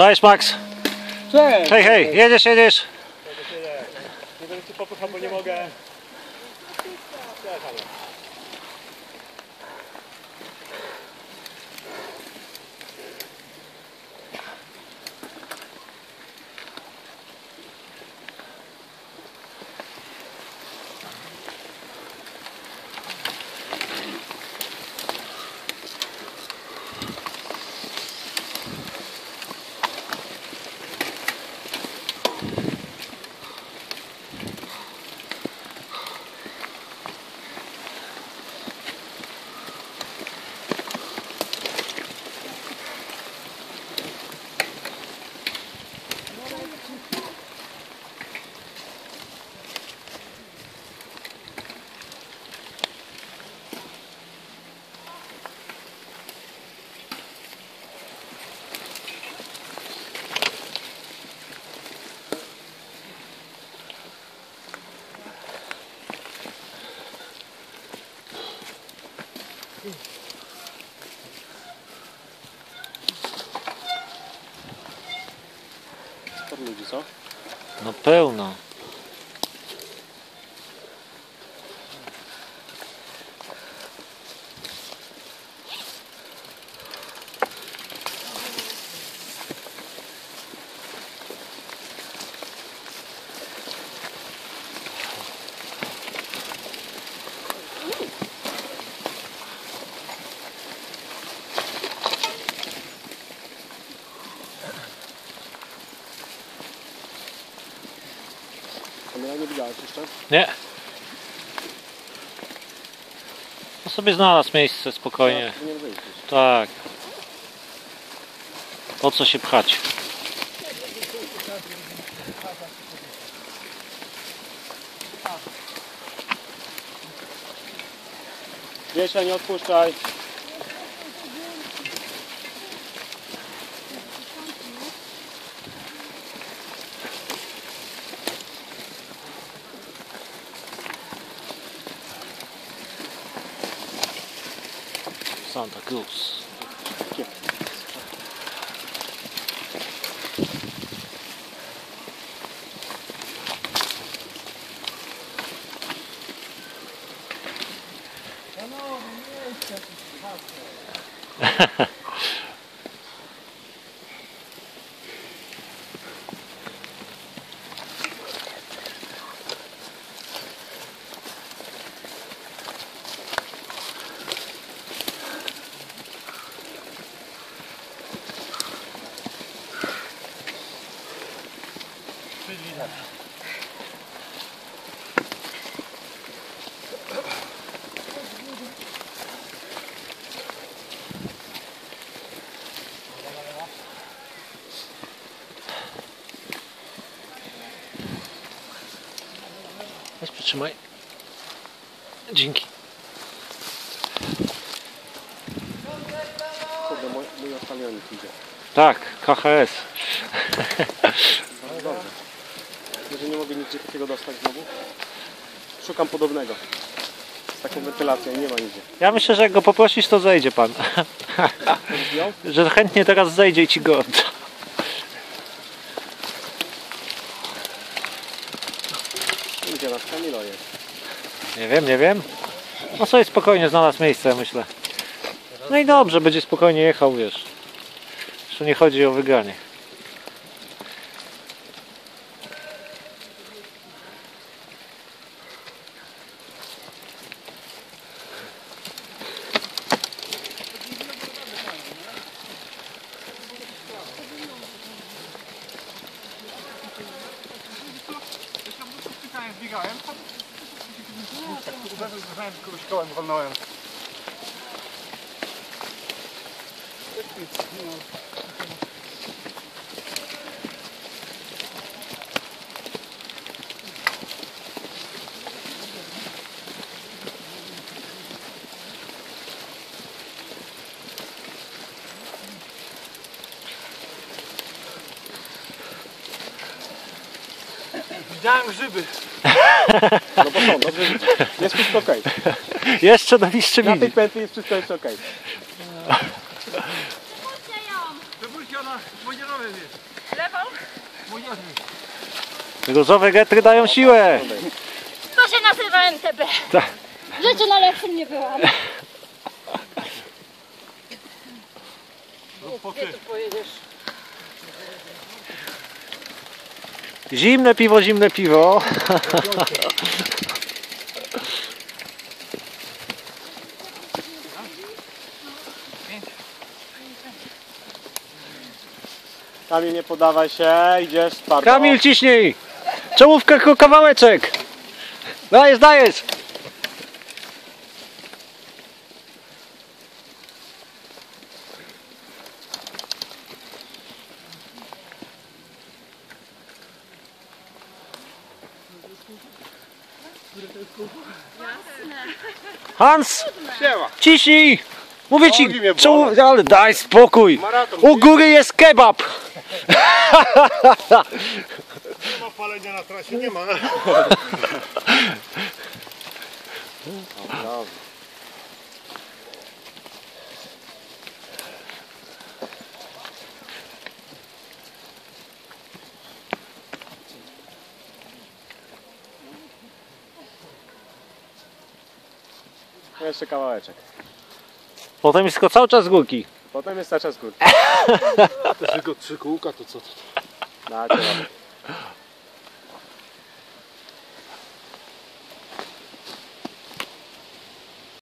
Nice, Max. Hey, hey, hier this, hier is. Ludzi, co? No pełno. Kamera nie widziałeś jeszcze? Nie. No sobie znalazł miejsce spokojnie. Nie wyjść. Tak. Po co się pchać? Wiesia, nie odpuszczaj. Santa Claus. Yeah. Ha ha. Cruz. Weź przytrzymaj. Dzięki. Kurde, mój, mój idzie. Tak, KHS. Jeżeli nie mogę nigdzie takiego dostać znowu. Szukam podobnego. Z taką wentylacją nie ma nigdzie. Ja myślę, że jak go poprosisz, to zejdzie pan. Że chętnie teraz zejdzie i ci go odda. Gdzie nasz Kamilo jest? Nie wiem, nie wiem. No sobie spokojnie znalazł miejsce, myślę. No i dobrze, będzie spokojnie jechał, wiesz. Tu nie chodzi o wygranie. Biegałem, tak zderzałem, kogoś kołem walnąłem. Widziałem grzyby. No bo są, dobrze widzę. Jest wszystko okej. Jeszcze na liście Na tej widzi. pętli jest wszystko jeszcze okej. Wybójcie ona, monierowe Lewą? Różowe getry dają siłę. To się nazywa MTB. Tak. W życiu na lepszym nie byłam. Zimne piwo, zimne piwo. Kamil, nie podawaj się, idziesz twardo. Kamil, ciśnij! Czołówkę tylko kawałeczek! Dajesz, dajesz! Hans! Siema. Ciśnij! Mówię ci, bolą. ale daj spokój! U góry jest kebab! Nie ma palenia na trasie, nie ma. Jeszcze kawałeczek. Potem jest tylko cały czas górki. Potem jest cały czas gór. Tylko trzy kółka to co? Na cię mamy.